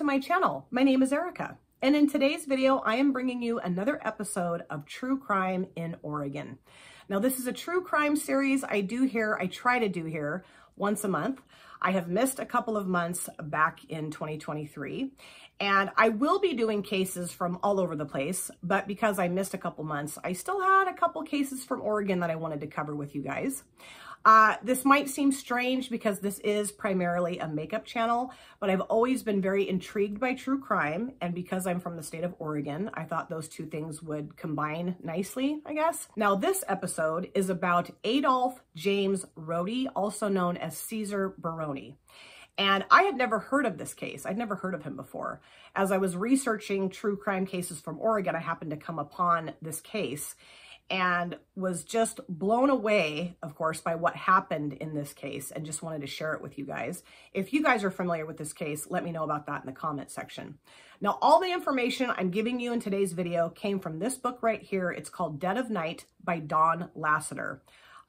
to my channel. My name is Erica, and in today's video, I am bringing you another episode of True Crime in Oregon. Now, this is a true crime series I do here, I try to do here once a month. I have missed a couple of months back in 2023, and I will be doing cases from all over the place, but because I missed a couple months, I still had a couple cases from Oregon that I wanted to cover with you guys. Uh, this might seem strange because this is primarily a makeup channel, but I've always been very intrigued by true crime. And because I'm from the state of Oregon, I thought those two things would combine nicely, I guess. Now, this episode is about Adolph James Rode, also known as Cesar Barone. And I had never heard of this case. I'd never heard of him before. As I was researching true crime cases from Oregon, I happened to come upon this case and was just blown away, of course, by what happened in this case and just wanted to share it with you guys. If you guys are familiar with this case, let me know about that in the comment section. Now, all the information I'm giving you in today's video came from this book right here. It's called Dead of Night by Don Lasseter.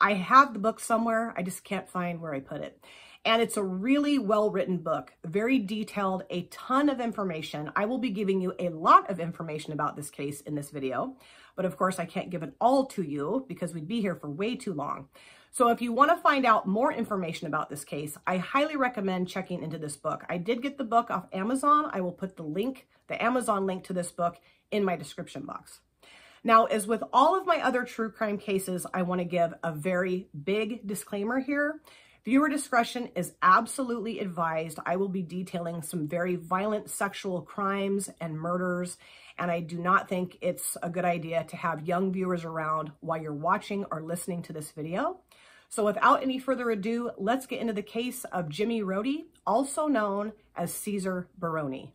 I have the book somewhere. I just can't find where I put it. And it's a really well-written book, very detailed, a ton of information. I will be giving you a lot of information about this case in this video. But of course, I can't give it all to you because we'd be here for way too long. So if you want to find out more information about this case, I highly recommend checking into this book. I did get the book off Amazon. I will put the link, the Amazon link to this book in my description box. Now, as with all of my other true crime cases, I want to give a very big disclaimer here. Viewer discretion is absolutely advised. I will be detailing some very violent sexual crimes and murders and I do not think it's a good idea to have young viewers around while you're watching or listening to this video. So without any further ado, let's get into the case of Jimmy Rode, also known as Cesar Barone.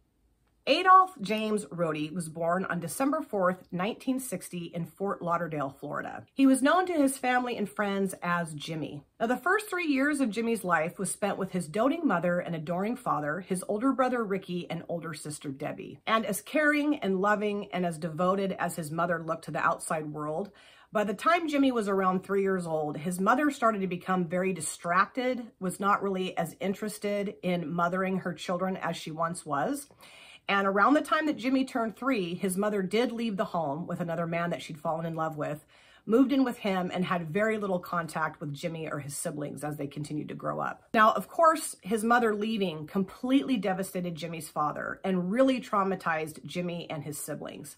Adolph James Rode was born on December 4th, 1960 in Fort Lauderdale, Florida. He was known to his family and friends as Jimmy. Now, the first three years of Jimmy's life was spent with his doting mother and adoring father, his older brother Ricky, and older sister Debbie. And as caring and loving and as devoted as his mother looked to the outside world, by the time Jimmy was around three years old, his mother started to become very distracted, was not really as interested in mothering her children as she once was. And around the time that Jimmy turned three, his mother did leave the home with another man that she'd fallen in love with, moved in with him, and had very little contact with Jimmy or his siblings as they continued to grow up. Now, of course, his mother leaving completely devastated Jimmy's father and really traumatized Jimmy and his siblings.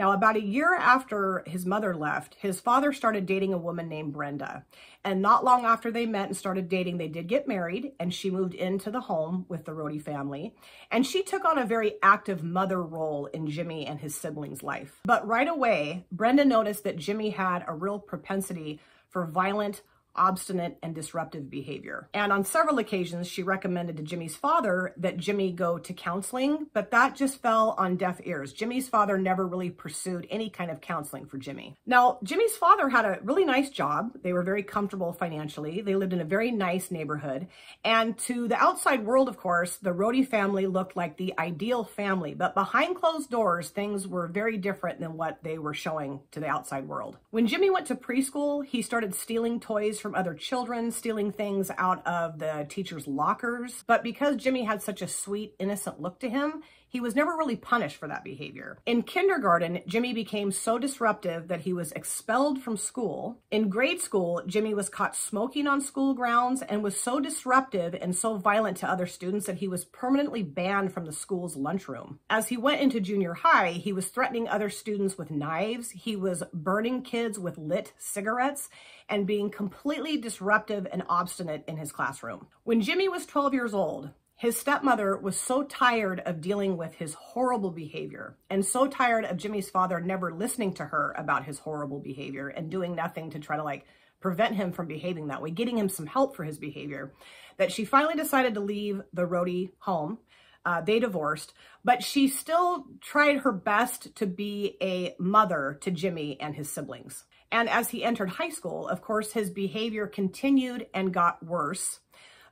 Now, about a year after his mother left, his father started dating a woman named Brenda. And not long after they met and started dating, they did get married and she moved into the home with the Rode family. And she took on a very active mother role in Jimmy and his siblings' life. But right away, Brenda noticed that Jimmy had a real propensity for violent, obstinate and disruptive behavior. And on several occasions, she recommended to Jimmy's father that Jimmy go to counseling, but that just fell on deaf ears. Jimmy's father never really pursued any kind of counseling for Jimmy. Now, Jimmy's father had a really nice job. They were very comfortable financially. They lived in a very nice neighborhood. And to the outside world, of course, the Rode family looked like the ideal family, but behind closed doors, things were very different than what they were showing to the outside world. When Jimmy went to preschool, he started stealing toys from other children, stealing things out of the teacher's lockers. But because Jimmy had such a sweet, innocent look to him, he was never really punished for that behavior. In kindergarten, Jimmy became so disruptive that he was expelled from school. In grade school, Jimmy was caught smoking on school grounds and was so disruptive and so violent to other students that he was permanently banned from the school's lunchroom. As he went into junior high, he was threatening other students with knives. He was burning kids with lit cigarettes and being completely disruptive and obstinate in his classroom. When Jimmy was 12 years old, his stepmother was so tired of dealing with his horrible behavior and so tired of Jimmy's father never listening to her about his horrible behavior and doing nothing to try to like prevent him from behaving that way, getting him some help for his behavior, that she finally decided to leave the Rode home. Uh, they divorced, but she still tried her best to be a mother to Jimmy and his siblings. And as he entered high school, of course, his behavior continued and got worse.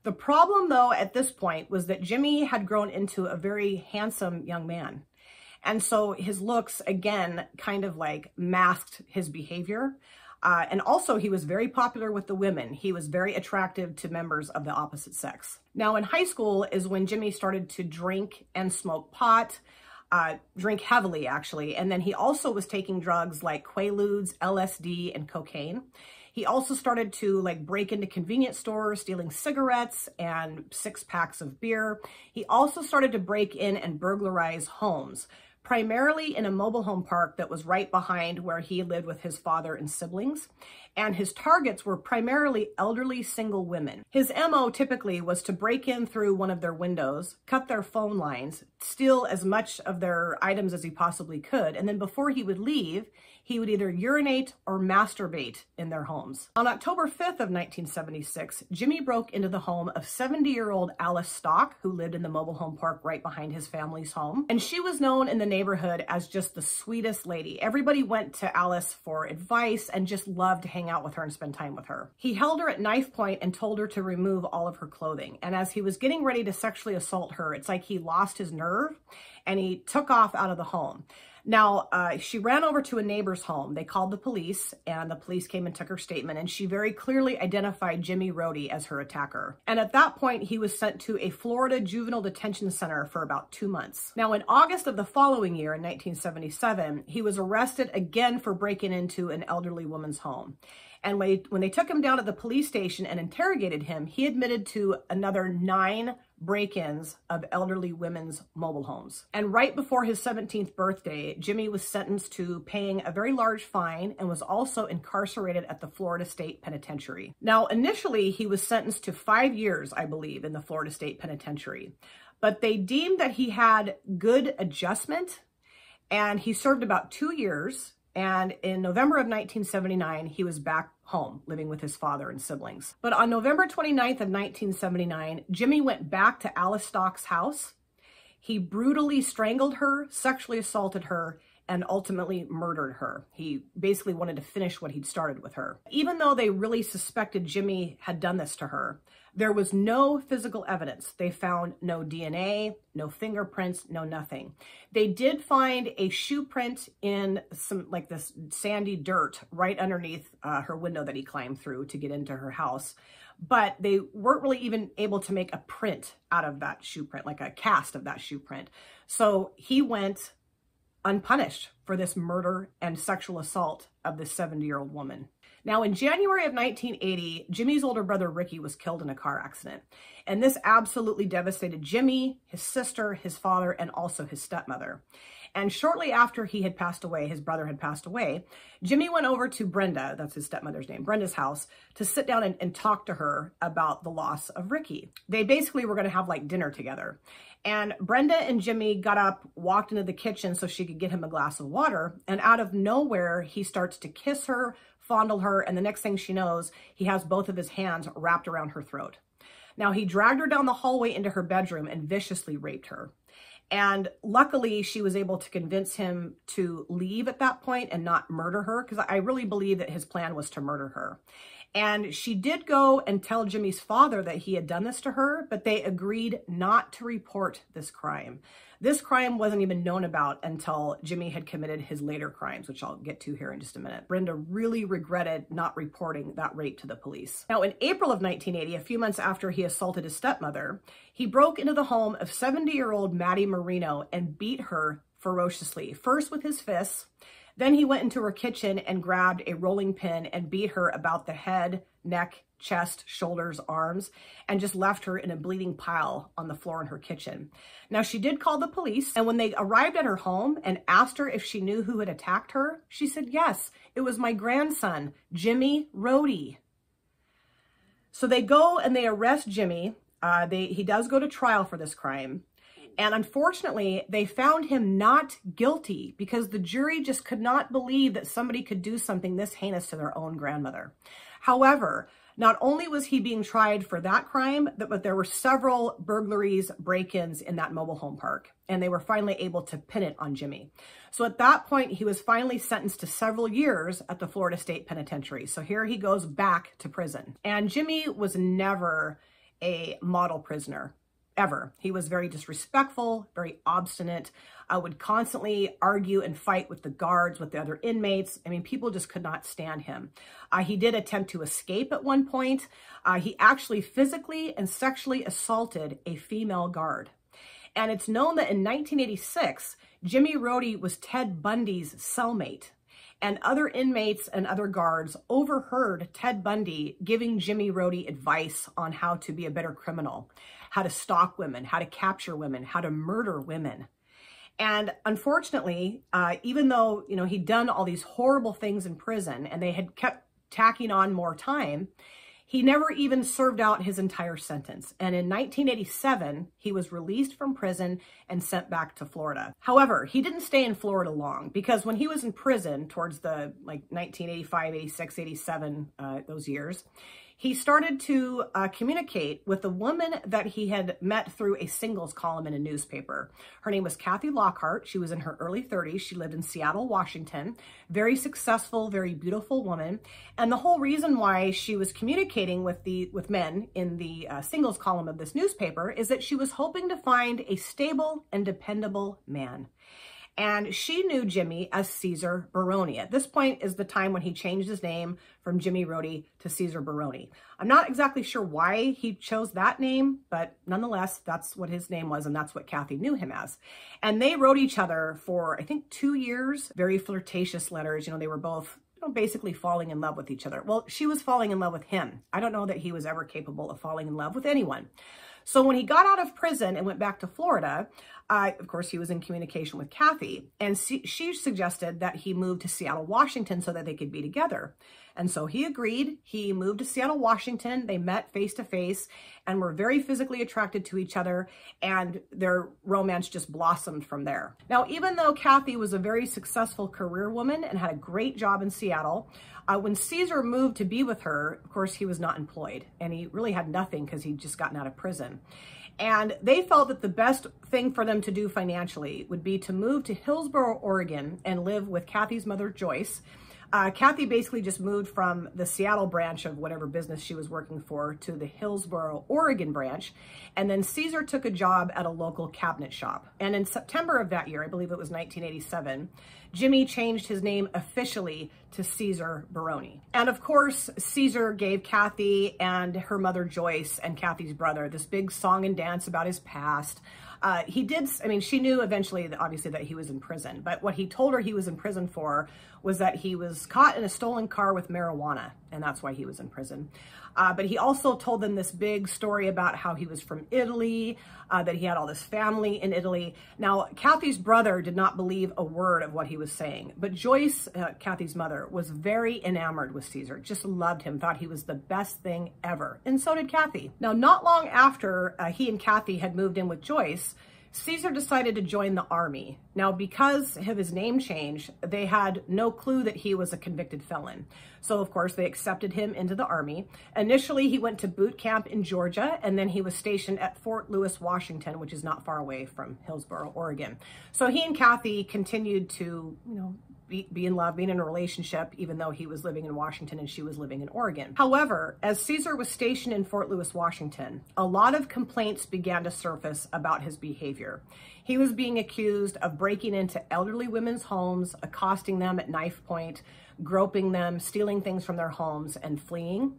The problem, though, at this point was that Jimmy had grown into a very handsome young man. And so his looks, again, kind of like masked his behavior. Uh, and also, he was very popular with the women. He was very attractive to members of the opposite sex. Now, in high school is when Jimmy started to drink and smoke pot, uh, drink heavily, actually. And then he also was taking drugs like Quaaludes, LSD, and cocaine. He also started to like break into convenience stores, stealing cigarettes and six packs of beer. He also started to break in and burglarize homes primarily in a mobile home park that was right behind where he lived with his father and siblings. And his targets were primarily elderly single women. His MO typically was to break in through one of their windows, cut their phone lines, steal as much of their items as he possibly could, and then before he would leave, he would either urinate or masturbate in their homes. On October 5th of 1976, Jimmy broke into the home of 70-year-old Alice Stock, who lived in the mobile home park right behind his family's home. And she was known in the neighborhood as just the sweetest lady. Everybody went to Alice for advice and just loved to hang out with her and spend time with her. He held her at knife point and told her to remove all of her clothing. And as he was getting ready to sexually assault her, it's like he lost his nerve and he took off out of the home. Now, uh, she ran over to a neighbor's home. They called the police, and the police came and took her statement, and she very clearly identified Jimmy Rode as her attacker. And at that point, he was sent to a Florida juvenile detention center for about two months. Now, in August of the following year, in 1977, he was arrested again for breaking into an elderly woman's home. And when they took him down to the police station and interrogated him, he admitted to another nine break-ins of elderly women's mobile homes. And right before his 17th birthday, Jimmy was sentenced to paying a very large fine and was also incarcerated at the Florida State Penitentiary. Now, initially, he was sentenced to five years, I believe, in the Florida State Penitentiary. But they deemed that he had good adjustment and he served about two years and in November of 1979, he was back home living with his father and siblings. But on November 29th of 1979, Jimmy went back to Alice Stock's house. He brutally strangled her, sexually assaulted her, and ultimately murdered her. He basically wanted to finish what he'd started with her. Even though they really suspected Jimmy had done this to her, there was no physical evidence. They found no DNA, no fingerprints, no nothing. They did find a shoe print in some like this sandy dirt right underneath uh, her window that he climbed through to get into her house. But they weren't really even able to make a print out of that shoe print, like a cast of that shoe print. So he went unpunished for this murder and sexual assault of this 70-year-old woman. Now, in January of 1980, Jimmy's older brother Ricky was killed in a car accident. And this absolutely devastated Jimmy, his sister, his father, and also his stepmother. And shortly after he had passed away, his brother had passed away, Jimmy went over to Brenda, that's his stepmother's name, Brenda's house, to sit down and, and talk to her about the loss of Ricky. They basically were going to have like dinner together. And Brenda and Jimmy got up, walked into the kitchen so she could get him a glass of water. And out of nowhere, he starts to kiss her, fondle her, and the next thing she knows, he has both of his hands wrapped around her throat. Now, he dragged her down the hallway into her bedroom and viciously raped her. And luckily, she was able to convince him to leave at that point and not murder her, because I really believe that his plan was to murder her. And she did go and tell Jimmy's father that he had done this to her, but they agreed not to report this crime. This crime wasn't even known about until Jimmy had committed his later crimes, which I'll get to here in just a minute. Brenda really regretted not reporting that rape to the police. Now, in April of 1980, a few months after he assaulted his stepmother, he broke into the home of 70-year-old Maddie Marino and beat her ferociously, first with his fists, then he went into her kitchen and grabbed a rolling pin and beat her about the head, neck, chest, shoulders, arms, and just left her in a bleeding pile on the floor in her kitchen. Now, she did call the police, and when they arrived at her home and asked her if she knew who had attacked her, she said, yes, it was my grandson, Jimmy Rode. So they go and they arrest Jimmy. Uh, they, he does go to trial for this crime. And unfortunately, they found him not guilty because the jury just could not believe that somebody could do something this heinous to their own grandmother. However, not only was he being tried for that crime, but there were several burglaries, break-ins in that mobile home park, and they were finally able to pin it on Jimmy. So at that point, he was finally sentenced to several years at the Florida State Penitentiary. So here he goes back to prison. And Jimmy was never a model prisoner ever. He was very disrespectful, very obstinate, uh, would constantly argue and fight with the guards, with the other inmates. I mean, people just could not stand him. Uh, he did attempt to escape at one point. Uh, he actually physically and sexually assaulted a female guard. And it's known that in 1986, Jimmy Rode was Ted Bundy's cellmate and other inmates and other guards overheard Ted Bundy giving Jimmy Rode advice on how to be a better criminal, how to stalk women, how to capture women, how to murder women. And unfortunately, uh, even though, you know, he'd done all these horrible things in prison and they had kept tacking on more time, he never even served out his entire sentence. And in 1987, he was released from prison and sent back to Florida. However, he didn't stay in Florida long because when he was in prison towards the like 1985, 86, 87, uh, those years, he started to uh, communicate with a woman that he had met through a singles column in a newspaper. Her name was Kathy Lockhart. She was in her early 30s. She lived in Seattle, Washington. Very successful, very beautiful woman. And the whole reason why she was communicating with the with men in the uh, singles column of this newspaper is that she was hoping to find a stable and dependable man and she knew Jimmy as Cesar Barone. At this point is the time when he changed his name from Jimmy Rode to Cesar Barone. I'm not exactly sure why he chose that name, but nonetheless, that's what his name was, and that's what Kathy knew him as. And they wrote each other for, I think, two years, very flirtatious letters. You know, they were both you know, basically falling in love with each other. Well, she was falling in love with him. I don't know that he was ever capable of falling in love with anyone. So when he got out of prison and went back to Florida, uh, of course, he was in communication with Kathy, and she suggested that he move to Seattle, Washington so that they could be together. And so he agreed. He moved to Seattle, Washington. They met face to face and were very physically attracted to each other, and their romance just blossomed from there. Now, even though Kathy was a very successful career woman and had a great job in Seattle, uh, when Cesar moved to be with her, of course, he was not employed, and he really had nothing because he'd just gotten out of prison. And they felt that the best thing for them to do financially would be to move to Hillsboro, Oregon and live with Kathy's mother, Joyce. Uh, Kathy basically just moved from the Seattle branch of whatever business she was working for to the Hillsboro, Oregon branch. And then Cesar took a job at a local cabinet shop. And in September of that year, I believe it was 1987, Jimmy changed his name officially to Cesar Barone. And of course, Cesar gave Kathy and her mother Joyce and Kathy's brother this big song and dance about his past. Uh, he did, I mean, she knew eventually, that obviously, that he was in prison. But what he told her he was in prison for was that he was caught in a stolen car with marijuana, and that's why he was in prison. Uh, but he also told them this big story about how he was from Italy, uh, that he had all this family in Italy. Now, Kathy's brother did not believe a word of what he was saying, but Joyce, uh, Kathy's mother, was very enamored with Cesar, just loved him, thought he was the best thing ever. And so did Kathy. Now, not long after uh, he and Kathy had moved in with Joyce, Cesar decided to join the army. Now, because of his name change, they had no clue that he was a convicted felon. So, of course, they accepted him into the army. Initially, he went to boot camp in Georgia, and then he was stationed at Fort Lewis, Washington, which is not far away from Hillsboro, Oregon. So he and Kathy continued to, you know, be, be in love, being in a relationship, even though he was living in Washington and she was living in Oregon. However, as Cesar was stationed in Fort Lewis, Washington, a lot of complaints began to surface about his behavior. He was being accused of breaking into elderly women's homes, accosting them at knife point, groping them, stealing things from their homes, and fleeing.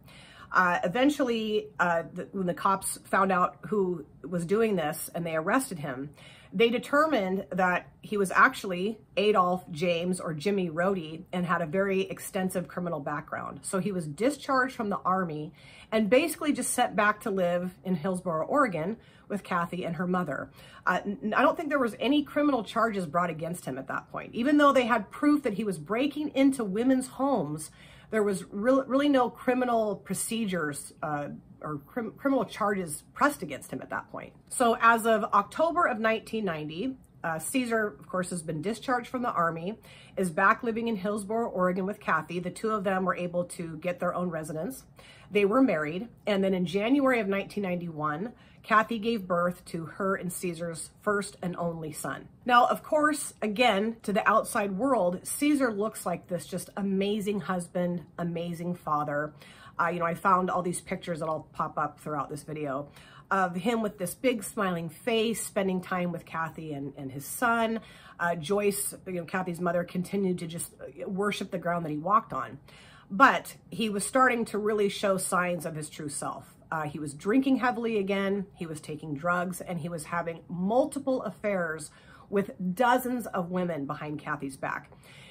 Uh, eventually, uh, the, when the cops found out who was doing this and they arrested him, they determined that he was actually Adolph James or Jimmy Rode and had a very extensive criminal background. So he was discharged from the army and basically just sent back to live in Hillsboro, Oregon with Kathy and her mother. Uh, I don't think there was any criminal charges brought against him at that point. Even though they had proof that he was breaking into women's homes, there was re really no criminal procedures uh, or crim criminal charges pressed against him at that point. So as of October of 1990, uh, Cesar, of course, has been discharged from the army, is back living in Hillsboro, Oregon with Kathy. The two of them were able to get their own residence. They were married. And then in January of 1991, Kathy gave birth to her and Cesar's first and only son. Now, of course, again, to the outside world, Cesar looks like this just amazing husband, amazing father. You know, I found all these pictures that I'll pop up throughout this video of him with this big smiling face, spending time with Kathy and, and his son. Uh, Joyce, you know, Kathy's mother, continued to just uh, worship the ground that he walked on. But he was starting to really show signs of his true self. Uh, he was drinking heavily again, he was taking drugs, and he was having multiple affairs with dozens of women behind Kathy's back.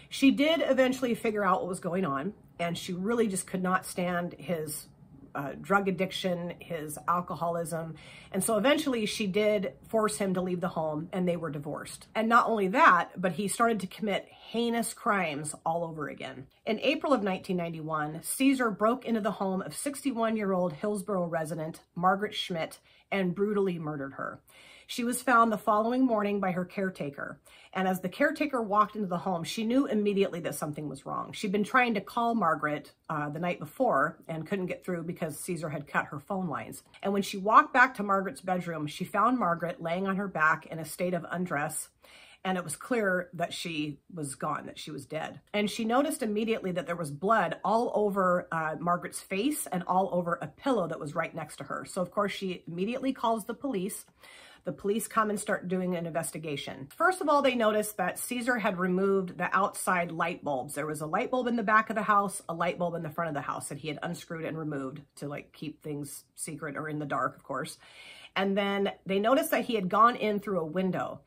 She did eventually figure out what was going on, and she really just could not stand his uh, drug addiction, his alcoholism. And so eventually she did force him to leave the home and they were divorced. And not only that, but he started to commit heinous crimes all over again. In April of 1991, Cesar broke into the home of 61-year-old Hillsboro resident Margaret Schmidt and brutally murdered her. She was found the following morning by her caretaker. And as the caretaker walked into the home, she knew immediately that something was wrong. She'd been trying to call Margaret uh, the night before and couldn't get through because Cesar had cut her phone lines. And when she walked back to Margaret's bedroom, she found Margaret laying on her back in a state of undress and it was clear that she was gone, that she was dead. And she noticed immediately that there was blood all over uh, Margaret's face and all over a pillow that was right next to her. So, of course, she immediately calls the police. The police come and start doing an investigation. First of all, they noticed that Cesar had removed the outside light bulbs. There was a light bulb in the back of the house, a light bulb in the front of the house that he had unscrewed and removed to like keep things secret or in the dark, of course. And then they noticed that he had gone in through a window.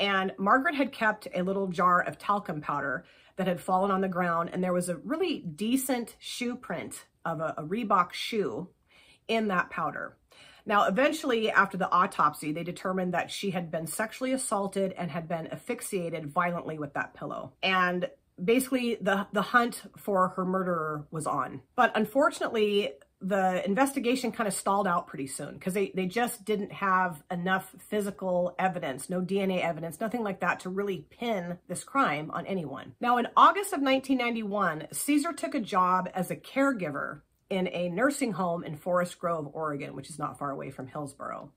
And Margaret had kept a little jar of talcum powder that had fallen on the ground. And there was a really decent shoe print of a, a Reebok shoe in that powder. Now, eventually, after the autopsy, they determined that she had been sexually assaulted and had been asphyxiated violently with that pillow. And basically, the, the hunt for her murderer was on. But unfortunately, the investigation kind of stalled out pretty soon because they, they just didn't have enough physical evidence, no DNA evidence, nothing like that to really pin this crime on anyone. Now, in August of 1991, Cesar took a job as a caregiver in a nursing home in Forest Grove, Oregon, which is not far away from Hillsboro.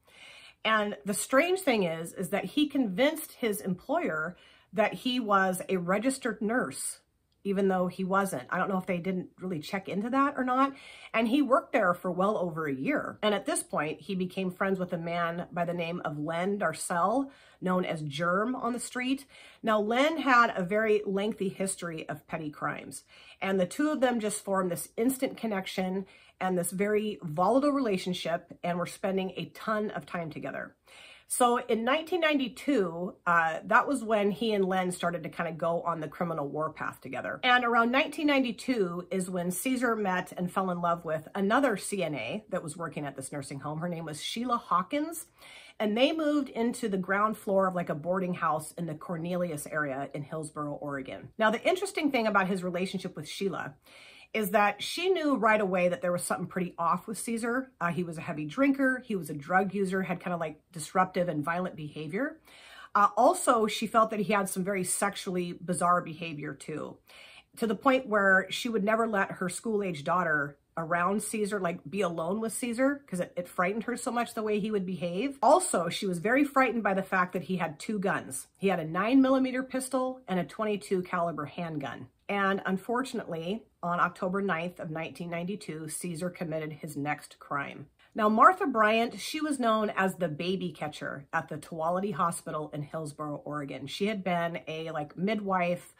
And the strange thing is, is that he convinced his employer that he was a registered nurse, even though he wasn't. I don't know if they didn't really check into that or not. And he worked there for well over a year. And at this point, he became friends with a man by the name of Len Darcel, known as Germ on the street. Now, Len had a very lengthy history of petty crimes, and the two of them just formed this instant connection and this very volatile relationship, and were spending a ton of time together. So in 1992, uh, that was when he and Len started to kind of go on the criminal warpath together. And around 1992 is when Cesar met and fell in love with another CNA that was working at this nursing home. Her name was Sheila Hawkins. And they moved into the ground floor of like a boarding house in the Cornelius area in Hillsboro, Oregon. Now, the interesting thing about his relationship with Sheila is that she knew right away that there was something pretty off with Cesar. Uh, he was a heavy drinker. He was a drug user, had kind of like disruptive and violent behavior. Uh, also, she felt that he had some very sexually bizarre behavior too, to the point where she would never let her school-age daughter around Cesar, like be alone with Cesar, because it, it, frightened her so much the way he would behave. Also, she was very frightened by the fact that he had two guns. He had a nine millimeter pistol and a 22 caliber handgun. And unfortunately, on October 9th of 1992, Cesar committed his next crime. Now, Martha Bryant, she was known as the baby catcher at the Tuality Hospital in Hillsboro, Oregon. She had been a like midwife,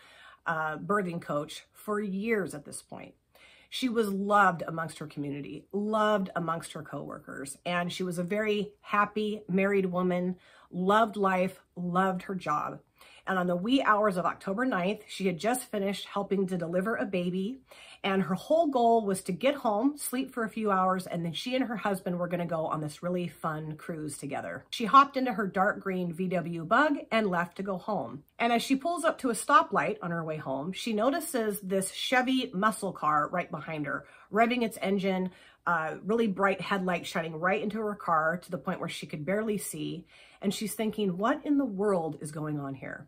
uh, birthing coach for years at this point. She was loved amongst her community, loved amongst her coworkers, and she was a very happy married woman, loved life, loved her job. And on the wee hours of October 9th, she had just finished helping to deliver a baby. And her whole goal was to get home, sleep for a few hours, and then she and her husband were going to go on this really fun cruise together. She hopped into her dark green VW bug and left to go home. And as she pulls up to a stoplight on her way home, she notices this Chevy muscle car right behind her, revving its engine, really bright headlight shining right into her car to the point where she could barely see. And she's thinking, what in the world is going on here?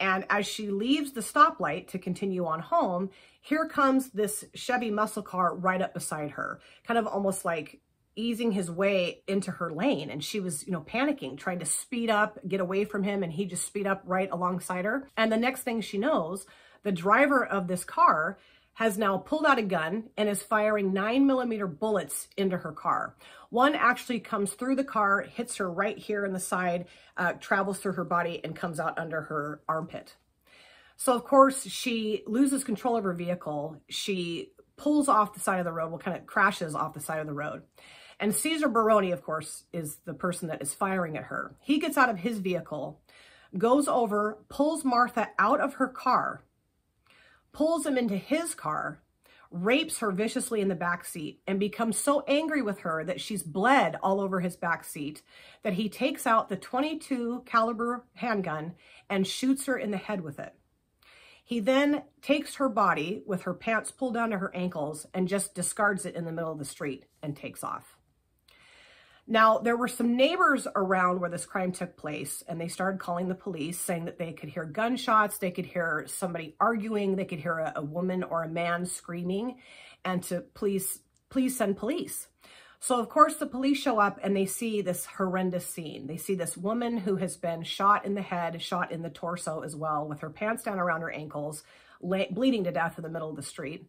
And as she leaves the stoplight to continue on home, here comes this Chevy muscle car right up beside her, kind of almost like easing his way into her lane. And she was, you know, panicking, trying to speed up, get away from him. And he just speed up right alongside her. And the next thing she knows, the driver of this car has now pulled out a gun and is firing nine millimeter bullets into her car. One actually comes through the car, hits her right here in the side, uh, travels through her body and comes out under her armpit. So of course she loses control of her vehicle. She pulls off the side of the road, well kind of crashes off the side of the road. And Cesar Barone, of course, is the person that is firing at her. He gets out of his vehicle, goes over, pulls Martha out of her car, pulls him into his car, rapes her viciously in the back seat, and becomes so angry with her that she's bled all over his back seat that he takes out the 22 caliber handgun and shoots her in the head with it. He then takes her body with her pants pulled down to her ankles and just discards it in the middle of the street and takes off. Now, there were some neighbors around where this crime took place, and they started calling the police, saying that they could hear gunshots, they could hear somebody arguing, they could hear a, a woman or a man screaming, and to please, please send police. So, of course, the police show up and they see this horrendous scene. They see this woman who has been shot in the head, shot in the torso as well, with her pants down around her ankles, bleeding to death in the middle of the street.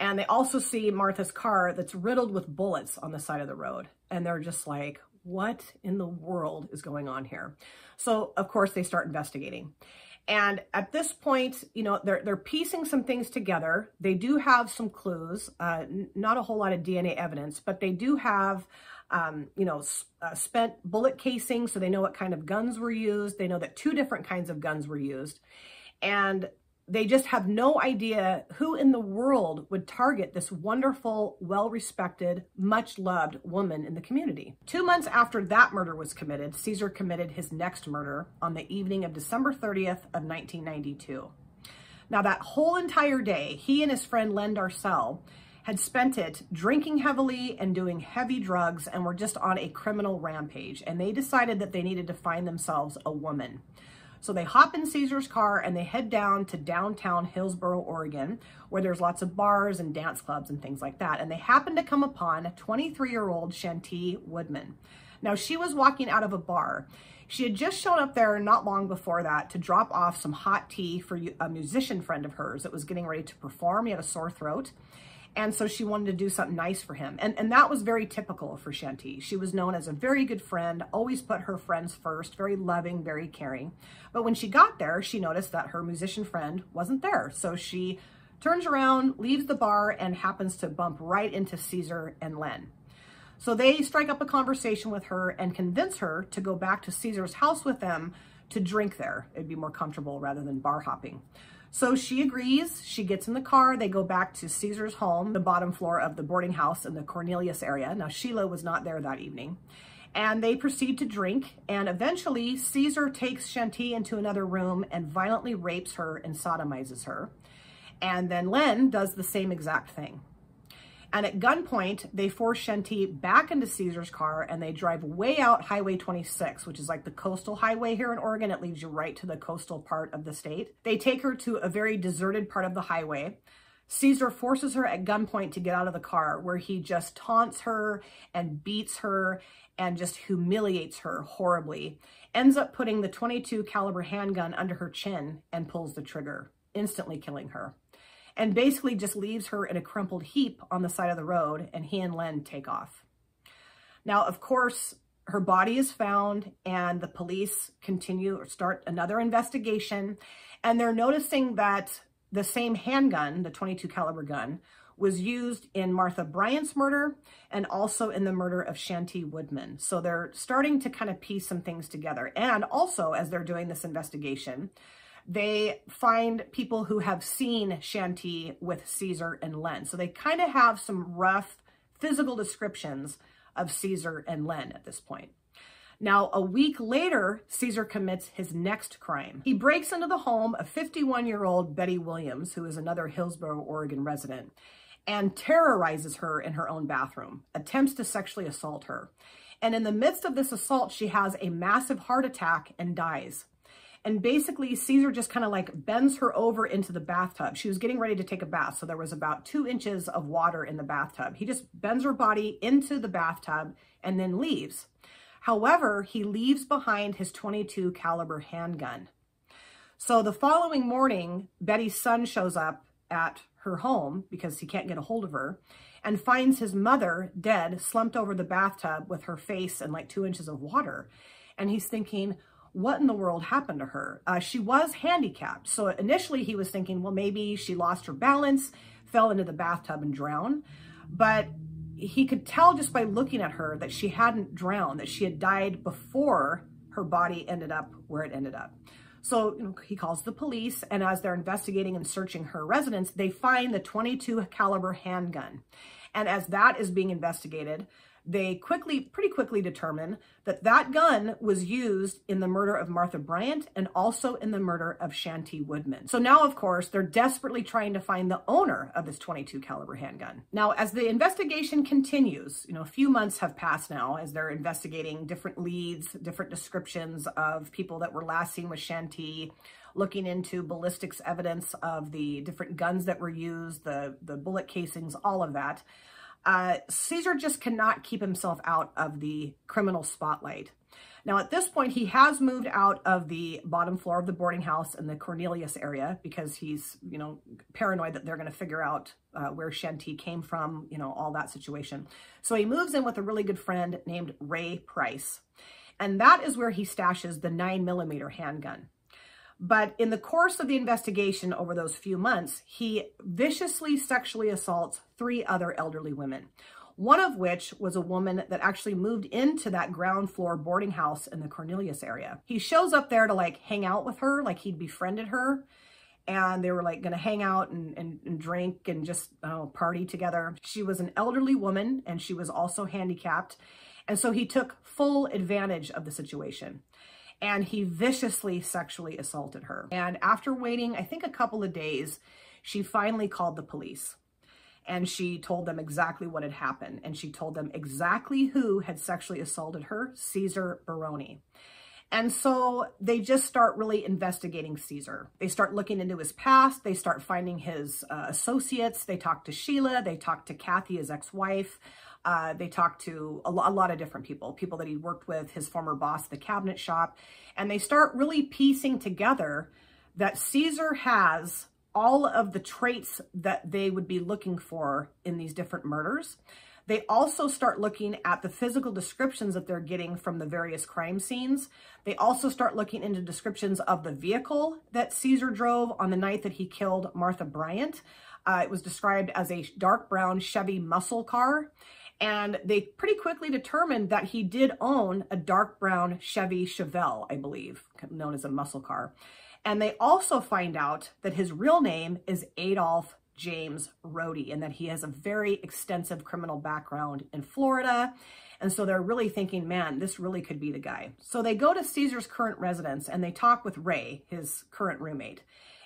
And they also see Martha's car that's riddled with bullets on the side of the road. And they're just like, what in the world is going on here? So, of course, they start investigating. And at this point, you know, they're, they're piecing some things together. They do have some clues, uh, not a whole lot of DNA evidence, but they do have, um, you know, uh, spent bullet casings. So they know what kind of guns were used. They know that two different kinds of guns were used. And they just have no idea who in the world would target this wonderful, well-respected, much-loved woman in the community. Two months after that murder was committed, Cesar committed his next murder on the evening of December 30th of 1992. Now that whole entire day, he and his friend Len Darcel had spent it drinking heavily and doing heavy drugs and were just on a criminal rampage. And they decided that they needed to find themselves a woman. So they hop in Cesar's car and they head down to downtown Hillsboro, Oregon, where there's lots of bars and dance clubs and things like that. And they happen to come upon 23-year-old Shanti Woodman. Now, she was walking out of a bar. She had just shown up there not long before that to drop off some hot tea for a musician friend of hers that was getting ready to perform. He had a sore throat. And so she wanted to do something nice for him. And, and that was very typical for Shanti. She was known as a very good friend, always put her friends first, very loving, very caring. But when she got there, she noticed that her musician friend wasn't there. So she turns around, leaves the bar, and happens to bump right into Cesar and Len. So they strike up a conversation with her and convince her to go back to Cesar's house with them to drink there. It'd be more comfortable rather than bar hopping. So she agrees, she gets in the car, they go back to Cesar's home, the bottom floor of the boarding house in the Cornelius area. Now Sheila was not there that evening. And they proceed to drink, and eventually Cesar takes Shanti into another room and violently rapes her and sodomizes her. And then Len does the same exact thing. And at gunpoint, they force Shanti back into Cesar's car and they drive way out Highway 26, which is like the coastal highway here in Oregon. It leads you right to the coastal part of the state. They take her to a very deserted part of the highway. Cesar forces her at gunpoint to get out of the car where he just taunts her and beats her and just humiliates her horribly. Ends up putting the 22 caliber handgun under her chin and pulls the trigger, instantly killing her and basically just leaves her in a crumpled heap on the side of the road and he and Len take off. Now, of course, her body is found and the police continue or start another investigation and they're noticing that the same handgun, the 22 caliber gun, was used in Martha Bryant's murder and also in the murder of Shanti Woodman. So they're starting to kind of piece some things together. And also, as they're doing this investigation, they find people who have seen Shanti with Cesar and Len. So they kind of have some rough physical descriptions of Cesar and Len at this point. Now, a week later, Cesar commits his next crime. He breaks into the home of 51-year-old Betty Williams, who is another Hillsboro, Oregon resident, and terrorizes her in her own bathroom, attempts to sexually assault her. And in the midst of this assault, she has a massive heart attack and dies. And basically Cesar just kind of like bends her over into the bathtub. She was getting ready to take a bath. So there was about two inches of water in the bathtub. He just bends her body into the bathtub and then leaves. However, he leaves behind his 22 caliber handgun. So the following morning, Betty's son shows up at her home because he can't get a hold of her and finds his mother dead, slumped over the bathtub with her face in like two inches of water. And he's thinking, what in the world happened to her? Uh, she was handicapped. So initially he was thinking, well, maybe she lost her balance, fell into the bathtub and drowned. But he could tell just by looking at her that she hadn't drowned, that she had died before her body ended up where it ended up. So you know, he calls the police, and as they're investigating and searching her residence, they find the 22 caliber handgun. And as that is being investigated, they quickly, pretty quickly determine that that gun was used in the murder of Martha Bryant and also in the murder of Shanti Woodman. So now, of course, they're desperately trying to find the owner of this 22 caliber handgun. Now, as the investigation continues, you know, a few months have passed now as they're investigating different leads, different descriptions of people that were last seen with Shanti, looking into ballistics evidence of the different guns that were used, the, the bullet casings, all of that uh, Cesar just cannot keep himself out of the criminal spotlight. Now, at this point, he has moved out of the bottom floor of the boarding house in the Cornelius area because he's, you know, paranoid that they're going to figure out uh, where Shanti came from, you know, all that situation. So he moves in with a really good friend named Ray Price. And that is where he stashes the 9 millimeter handgun. But in the course of the investigation over those few months, he viciously sexually assaults three other elderly women, one of which was a woman that actually moved into that ground floor boarding house in the Cornelius area. He shows up there to like hang out with her, like he'd befriended her, and they were like going to hang out and, and, and, drink and just party together. She was an elderly woman and she was also handicapped. And so he took full advantage of the situation and he viciously sexually assaulted her. And after waiting, I think a couple of days, she finally called the police and she told them exactly what had happened. And she told them exactly who had sexually assaulted her, Cesar Barone. And so they just start really investigating Cesar. They start looking into his past. They start finding his uh, associates. They talk to Sheila. They talk to Kathy, his ex-wife. Uh, they talked to a, lo a lot of different people, people that he worked with, his former boss, the cabinet shop, and they start really piecing together that Cesar has all of the traits that they would be looking for in these different murders. They also start looking at the physical descriptions that they're getting from the various crime scenes. They also start looking into descriptions of the vehicle that Cesar drove on the night that he killed Martha Bryant. Uh, it was described as a dark brown Chevy muscle car. And they pretty quickly determined that he did own a dark brown Chevy Chevelle, I believe, known as a muscle car. And they also find out that his real name is Adolph James Rode and that he has a very extensive criminal background in Florida. And so they're really thinking, man, this really could be the guy. So they go to Cesar's current residence and they talk with Ray, his current roommate.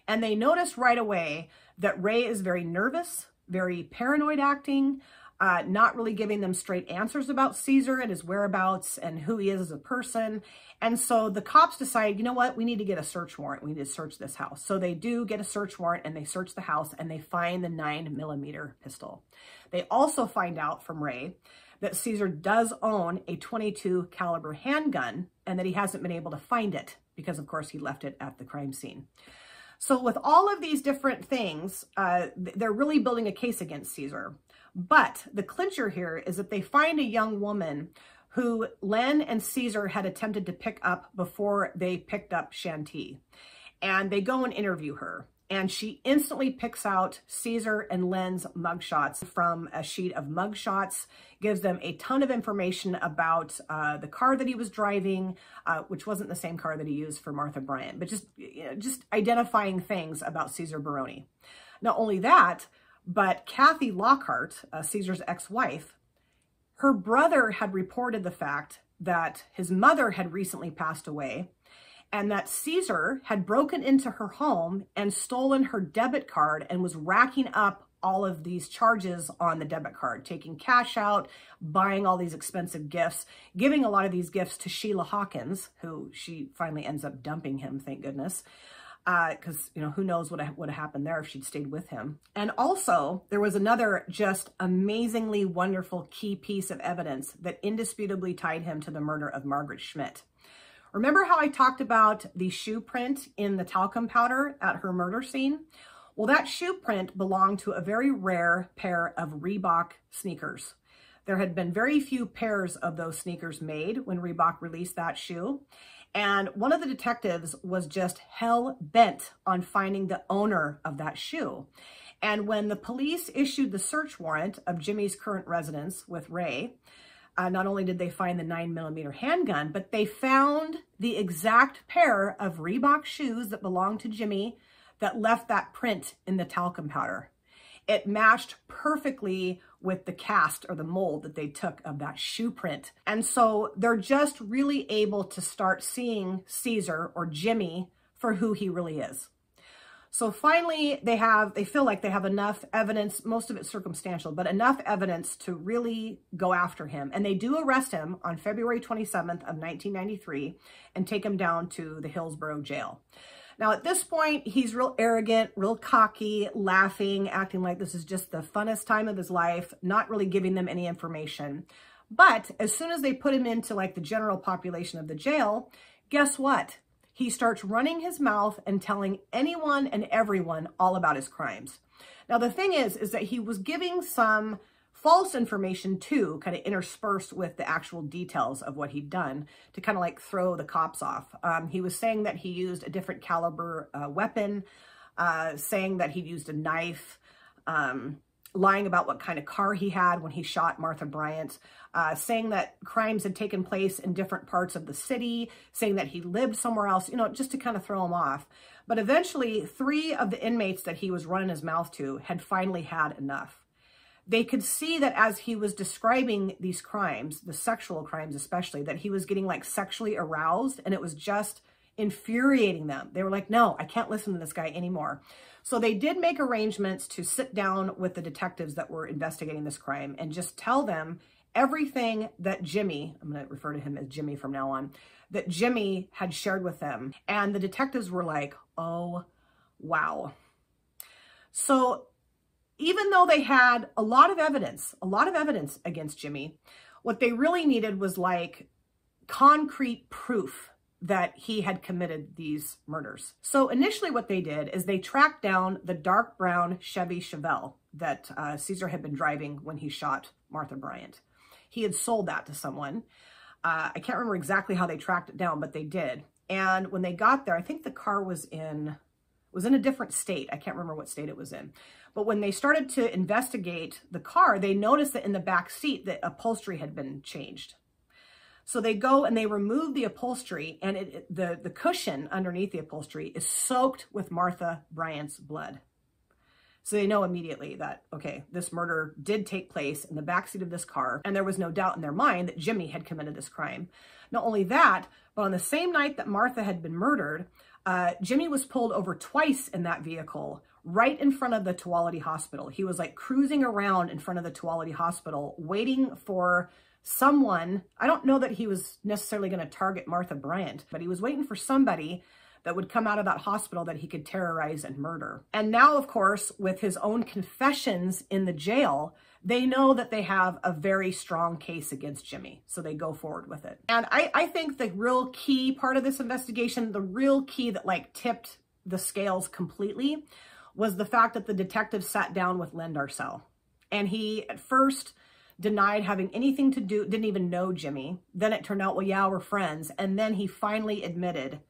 And they notice right away that Ray is very nervous, very paranoid acting, uh, not really giving them straight answers about Cesar and his whereabouts and who he is as a person. And so the cops decide, you know what, we need to get a search warrant. We need to search this house. So they do get a search warrant and they search the house and they find the nine millimeter pistol. They also find out from Ray that Cesar does own a 22 caliber handgun and that he hasn't been able to find it because of course he left it at the crime scene. So with all of these different things, uh, they're really building a case against Cesar. But the clincher here is that they find a young woman who Len and Cesar had attempted to pick up before they picked up Shanti. And they go and interview her. And she instantly picks out Cesar and Len's mugshots from a sheet of mugshots, gives them a ton of information about uh, the car that he was driving, uh, which wasn't the same car that he used for Martha Bryant, but just, you know, just identifying things about Cesar Barone. Not only that, but Kathy Lockhart, uh, Cesar's ex-wife, her brother had reported the fact that his mother had recently passed away and that Cesar had broken into her home and stolen her debit card and was racking up all of these charges on the debit card, taking cash out, buying all these expensive gifts, giving a lot of these gifts to Sheila Hawkins, who she finally ends up dumping him, thank goodness because, uh, you know, who knows what would have happened there if she'd stayed with him. And also, there was another just amazingly wonderful key piece of evidence that indisputably tied him to the murder of Margaret Schmidt. Remember how I talked about the shoe print in the talcum powder at her murder scene? Well, that shoe print belonged to a very rare pair of Reebok sneakers. There had been very few pairs of those sneakers made when Reebok released that shoe. And one of the detectives was just hell bent on finding the owner of that shoe. And when the police issued the search warrant of Jimmy's current residence with Ray, uh, not only did they find the nine millimeter handgun, but they found the exact pair of Reebok shoes that belonged to Jimmy that left that print in the talcum powder. It matched perfectly with the cast or the mold that they took of that shoe print. And so they're just really able to start seeing Cesar or Jimmy for who he really is. So finally, they have, they feel like they have enough evidence, most of it circumstantial, but enough evidence to really go after him. And they do arrest him on February 27th of 1993 and take him down to the Hillsboro jail. Now, at this point, he's real arrogant, real cocky, laughing, acting like this is just the funnest time of his life, not really giving them any information. But as soon as they put him into like the general population of the jail, guess what? He starts running his mouth and telling anyone and everyone all about his crimes. Now, the thing is, is that he was giving some false information too, kind of interspersed with the actual details of what he'd done to kind of like throw the cops off. Um, he was saying that he used a different caliber uh, weapon, uh, saying that he'd used a knife, um, lying about what kind of car he had when he shot Martha Bryant, uh, saying that crimes had taken place in different parts of the city, saying that he lived somewhere else, you know, just to kind of throw him off. But eventually, three of the inmates that he was running his mouth to had finally had enough they could see that as he was describing these crimes, the sexual crimes especially, that he was getting like sexually aroused and it was just infuriating them. They were like, no, I can't listen to this guy anymore. So they did make arrangements to sit down with the detectives that were investigating this crime and just tell them everything that Jimmy, I'm going to refer to him as Jimmy from now on, that Jimmy had shared with them. And the detectives were like, oh, wow. So even though they had a lot of evidence, a lot of evidence against Jimmy, what they really needed was like concrete proof that he had committed these murders. So initially what they did is they tracked down the dark brown Chevy Chevelle that uh, Cesar had been driving when he shot Martha Bryant. He had sold that to someone. Uh, I can't remember exactly how they tracked it down, but they did. And when they got there, I think the car was in was in a different state. I can't remember what state it was in. But when they started to investigate the car, they noticed that in the back seat, the upholstery had been changed. So they go and they remove the upholstery and it, it, the, the cushion underneath the upholstery is soaked with Martha Bryant's blood. So they know immediately that, okay, this murder did take place in the backseat of this car, and there was no doubt in their mind that Jimmy had committed this crime. Not only that, but on the same night that Martha had been murdered, uh, Jimmy was pulled over twice in that vehicle, right in front of the Tuality Hospital. He was like cruising around in front of the Tuality Hospital, waiting for someone. I don't know that he was necessarily going to target Martha Bryant, but he was waiting for somebody that would come out of that hospital that he could terrorize and murder. And now, of course, with his own confessions in the jail, they know that they have a very strong case against Jimmy. So they go forward with it. And I, I think the real key part of this investigation, the real key that like tipped the scales completely was the fact that the detective sat down with Len Darcel. And he at first denied having anything to do, didn't even know Jimmy. Then it turned out, well, yeah, we're friends. And then he finally admitted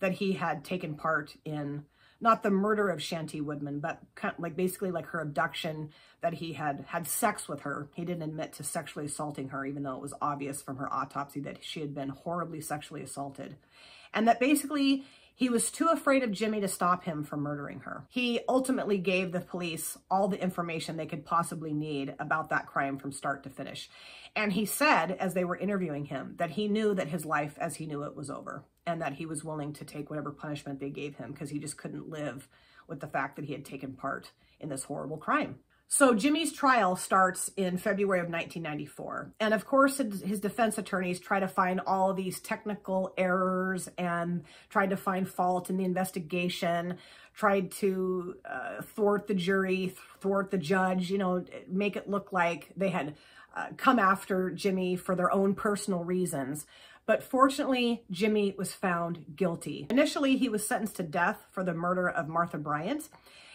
that he had taken part in not the murder of Shanti Woodman, but kind of like basically like her abduction, that he had had sex with her. He didn't admit to sexually assaulting her, even though it was obvious from her autopsy that she had been horribly sexually assaulted. And that basically he was too afraid of Jimmy to stop him from murdering her. He ultimately gave the police all the information they could possibly need about that crime from start to finish. And he said, as they were interviewing him, that he knew that his life as he knew it was over and that he was willing to take whatever punishment they gave him because he just couldn't live with the fact that he had taken part in this horrible crime. So Jimmy's trial starts in February of 1994. And of course, his defense attorneys try to find all these technical errors and tried to find fault in the investigation, tried to uh, thwart the jury, thwart the judge, you know, make it look like they had uh, come after Jimmy for their own personal reasons. But fortunately, Jimmy was found guilty. Initially, he was sentenced to death for the murder of Martha Bryant.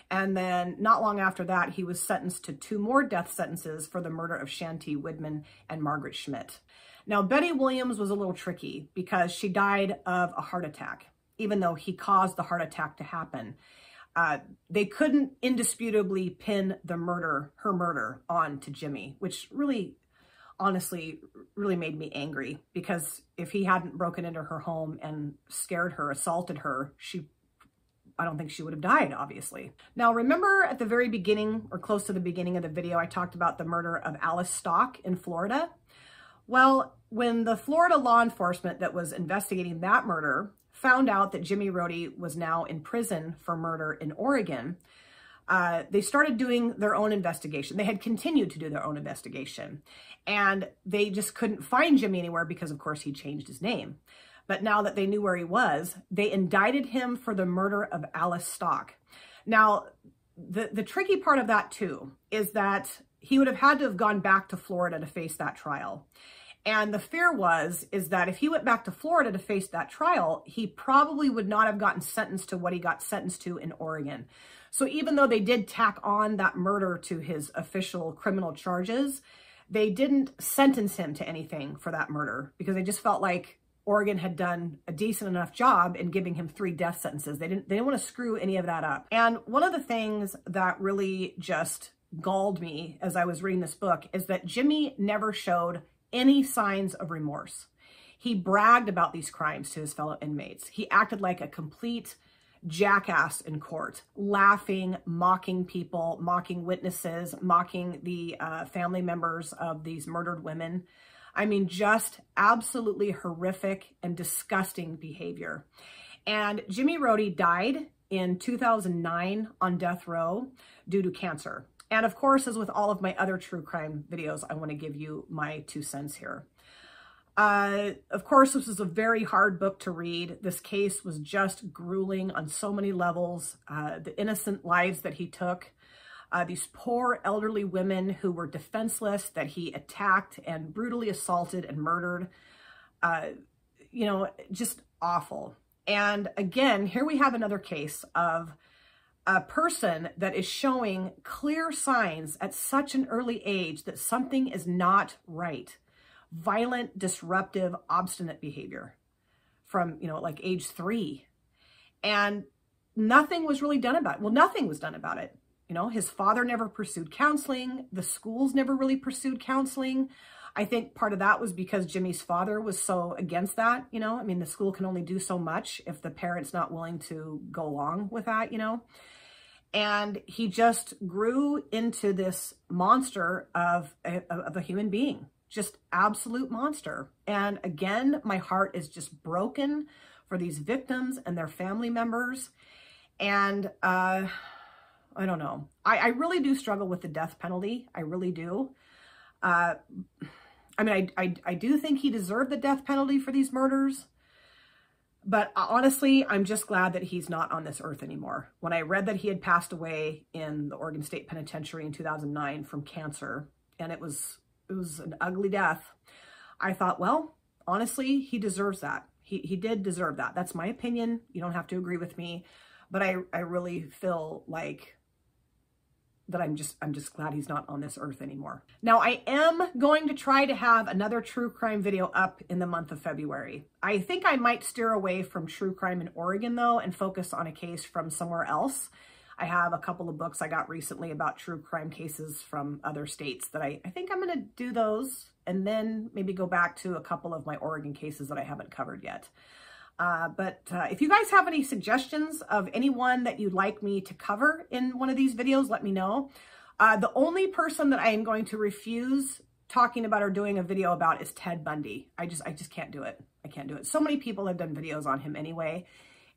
And then not long after that, he was sentenced to two more death sentences for the murder of Shanti Widman and Margaret Schmidt. Now, Betty Williams was a little tricky because she died of a heart attack, even though he caused the heart attack to happen. Uh, they couldn't indisputably pin the murder, her murder, on to Jimmy, which really, honestly, really made me angry because if he hadn't broken into her home and scared her, assaulted her, she I don't think she would have died, obviously. Now, remember at the very beginning or close to the beginning of the video, I talked about the murder of Alice Stock in Florida. Well, when the Florida law enforcement that was investigating that murder found out that Jimmy Rode was now in prison for murder in Oregon, uh, they started doing their own investigation. They had continued to do their own investigation. And they just couldn't find Jimmy anywhere because, of course, he changed his name. But now that they knew where he was, they indicted him for the murder of Alice Stock. Now, the, the tricky part of that too is that he would have had to have gone back to Florida to face that trial. And the fear was, is that if he went back to Florida to face that trial, he probably would not have gotten sentenced to what he got sentenced to in Oregon. So even though they did tack on that murder to his official criminal charges, they didn't sentence him to anything for that murder because they just felt like Oregon had done a decent enough job in giving him three death sentences. They didn't, they didn't want to screw any of that up. And one of the things that really just galled me as I was reading this book is that Jimmy never showed any signs of remorse. He bragged about these crimes to his fellow inmates. He acted like a complete jackass in court, laughing, mocking people, mocking witnesses, mocking the uh, family members of these murdered women. I mean, just absolutely horrific and disgusting behavior. And Jimmy Rode died in 2009 on death row due to cancer. And of course, as with all of my other true crime videos, I want to give you my two cents here. Uh, of course, this was a very hard book to read. This case was just grueling on so many levels. Uh, the innocent lives that he took, uh, these poor elderly women who were defenseless that he attacked and brutally assaulted and murdered. Uh, you know, just awful. And again, here we have another case of a person that is showing clear signs at such an early age that something is not right. Violent, disruptive, obstinate behavior from, you know, like age three. And nothing was really done about it. Well, nothing was done about it. You know, his father never pursued counseling. The schools never really pursued counseling. I think part of that was because Jimmy's father was so against that, you know. I mean, the school can only do so much if the parent's not willing to go along with that, you know. And he just grew into this monster of a, of a human being, just absolute monster. And again, my heart is just broken for these victims and their family members. And uh, I don't know. I, I really do struggle with the death penalty. I really do. Uh, I mean, I, I, I do think he deserved the death penalty for these murders. But honestly, I'm just glad that he's not on this earth anymore. When I read that he had passed away in the Oregon State Penitentiary in 2009 from cancer, and it was it was an ugly death, I thought, well, honestly, he deserves that. He, he did deserve that. That's my opinion. You don't have to agree with me. But I, I really feel like that I'm just I'm just glad he's not on this earth anymore. Now I am going to try to have another true crime video up in the month of February. I think I might steer away from true crime in Oregon though and focus on a case from somewhere else. I have a couple of books I got recently about true crime cases from other states that I, I think I'm going to do those and then maybe go back to a couple of my Oregon cases that I haven't covered yet. Uh, but uh, if you guys have any suggestions of anyone that you'd like me to cover in one of these videos, let me know. Uh, the only person that I am going to refuse talking about or doing a video about is Ted Bundy. I just, I just can't do it. I can't do it. So many people have done videos on him anyway.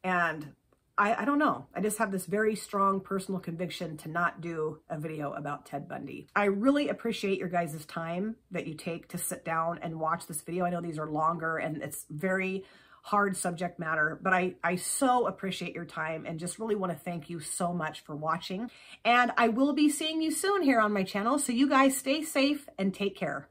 And I, I don't know. I just have this very strong personal conviction to not do a video about Ted Bundy. I really appreciate your guys' time that you take to sit down and watch this video. I know these are longer and it's very hard subject matter, but I, I so appreciate your time and just really want to thank you so much for watching. And I will be seeing you soon here on my channel. So you guys stay safe and take care.